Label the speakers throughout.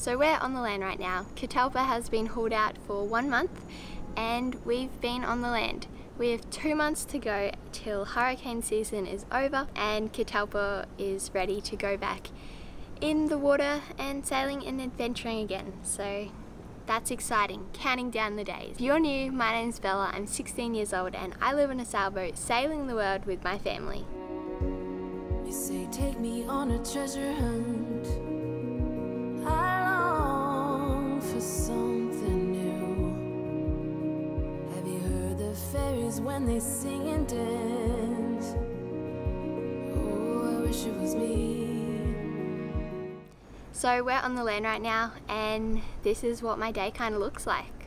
Speaker 1: So we're on the land right now. Catalpa has been hauled out for one month and we've been on the land. We have two months to go till hurricane season is over and Catalpa is ready to go back in the water and sailing and adventuring again. So that's exciting, counting down the days. If you're new, my name's Bella, I'm 16 years old and I live in a sailboat sailing the world with my family.
Speaker 2: You say take me on a treasure hunt when they sing and dance? Oh, I wish it was me
Speaker 1: So we're on the land right now and this is what my day kind of looks like.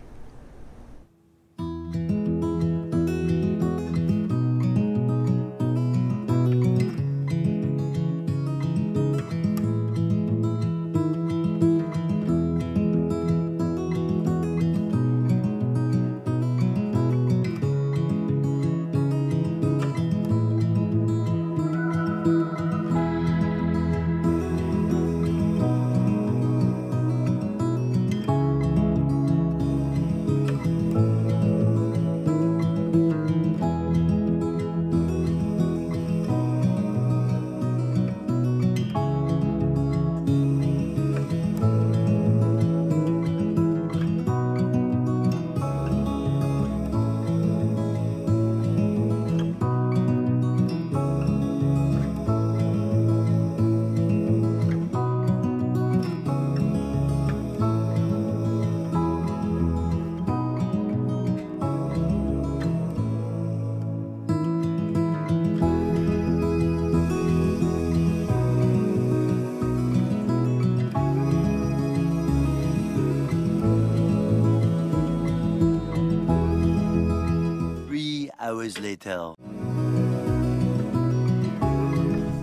Speaker 3: Hours later.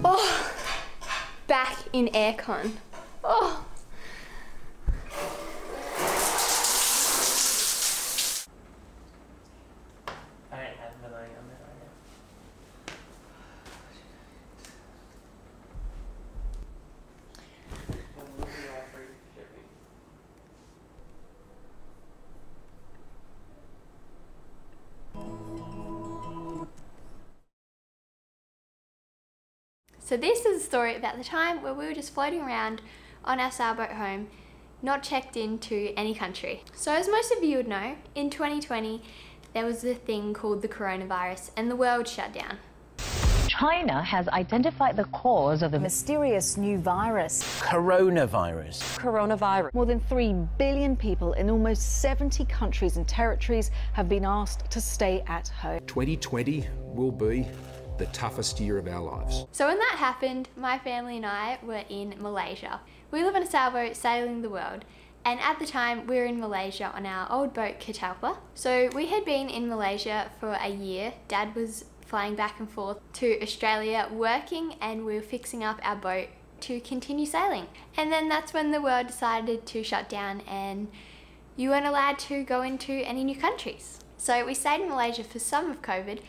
Speaker 1: Oh, back in aircon. So this is a story about the time where we were just floating around on our sailboat home, not checked into any country. So as most of you would know, in 2020 there was a thing called the coronavirus and the world shut down.
Speaker 4: China has identified the cause of the
Speaker 5: mysterious new virus.
Speaker 6: Coronavirus.
Speaker 5: Coronavirus. More than 3 billion people in almost 70 countries and territories have been asked to stay at home.
Speaker 7: 2020 will be the toughest year of our lives.
Speaker 1: So when that happened, my family and I were in Malaysia. We live on a sailboat sailing the world. And at the time, we were in Malaysia on our old boat, Catalpa. So we had been in Malaysia for a year. Dad was flying back and forth to Australia working and we were fixing up our boat to continue sailing. And then that's when the world decided to shut down and you weren't allowed to go into any new countries. So we stayed in Malaysia for some of COVID,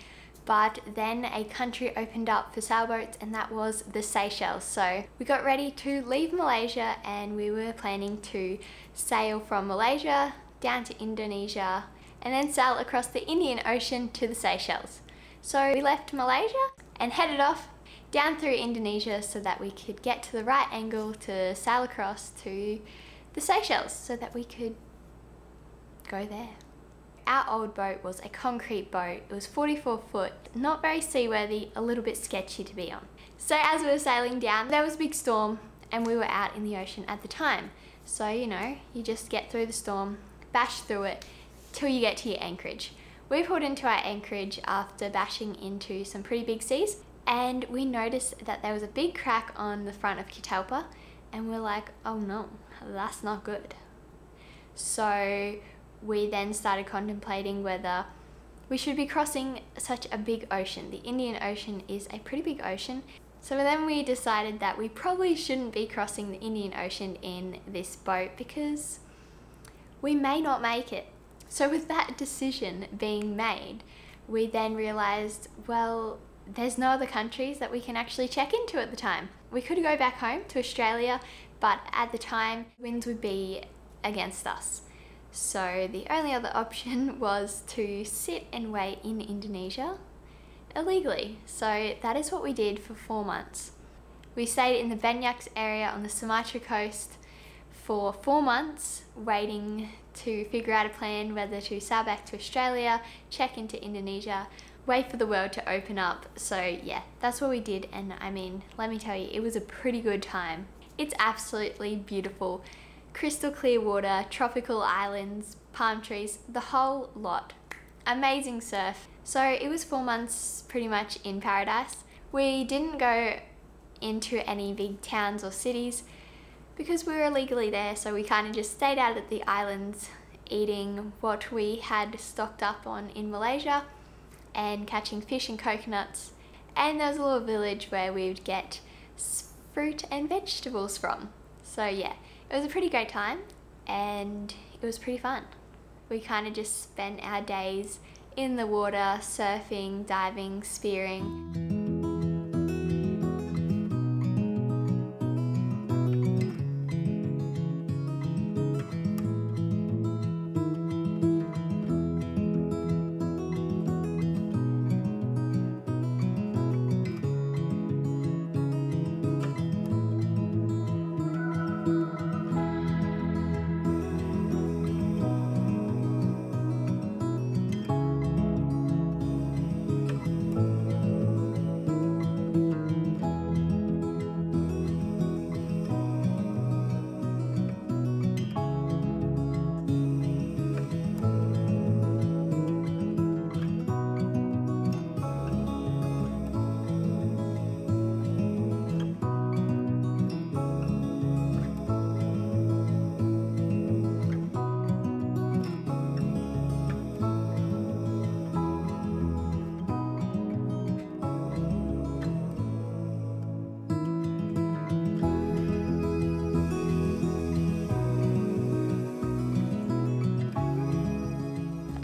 Speaker 1: but then a country opened up for sailboats and that was the Seychelles. So we got ready to leave Malaysia and we were planning to sail from Malaysia down to Indonesia and then sail across the Indian Ocean to the Seychelles. So we left Malaysia and headed off down through Indonesia so that we could get to the right angle to sail across to the Seychelles so that we could go there. Our old boat was a concrete boat. It was 44 foot, not very seaworthy, a little bit sketchy to be on. So as we were sailing down, there was a big storm and we were out in the ocean at the time. So, you know, you just get through the storm, bash through it till you get to your anchorage. We pulled into our anchorage after bashing into some pretty big seas and we noticed that there was a big crack on the front of Catalpa and we're like, oh no, that's not good. So we then started contemplating whether we should be crossing such a big ocean. The Indian Ocean is a pretty big ocean. So then we decided that we probably shouldn't be crossing the Indian Ocean in this boat because we may not make it. So with that decision being made, we then realized, well, there's no other countries that we can actually check into at the time. We could go back home to Australia, but at the time, winds would be against us. So the only other option was to sit and wait in Indonesia illegally. So that is what we did for four months. We stayed in the Banyaks area on the Sumatra coast for four months, waiting to figure out a plan whether to sail back to Australia, check into Indonesia, wait for the world to open up. So yeah, that's what we did and I mean, let me tell you, it was a pretty good time. It's absolutely beautiful. Crystal clear water, tropical islands, palm trees, the whole lot. Amazing surf. So it was four months pretty much in paradise. We didn't go into any big towns or cities because we were illegally there so we kind of just stayed out at the islands eating what we had stocked up on in Malaysia and catching fish and coconuts and there was a little village where we would get fruit and vegetables from. So yeah, it was a pretty great time and it was pretty fun. We kind of just spent our days in the water, surfing, diving, spearing.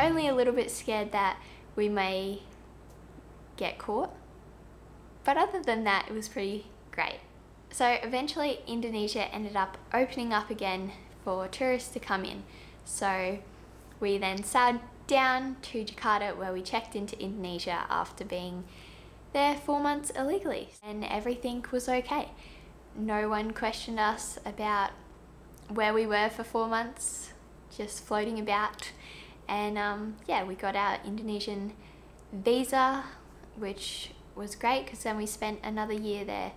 Speaker 1: Only a little bit scared that we may get caught. But other than that, it was pretty great. So eventually Indonesia ended up opening up again for tourists to come in. So we then sailed down to Jakarta where we checked into Indonesia after being there four months illegally and everything was okay. No one questioned us about where we were for four months, just floating about and um, yeah we got our Indonesian visa which was great because then we spent another year there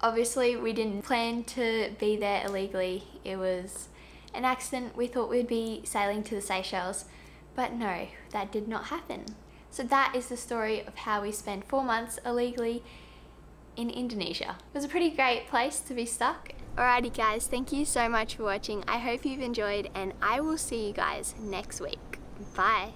Speaker 1: obviously we didn't plan to be there illegally it was an accident we thought we'd be sailing to the Seychelles but no that did not happen so that is the story of how we spent four months illegally in Indonesia. It was a pretty great place to be stuck. Alrighty guys, thank you so much for watching. I hope you've enjoyed and I will see you guys next week. Bye.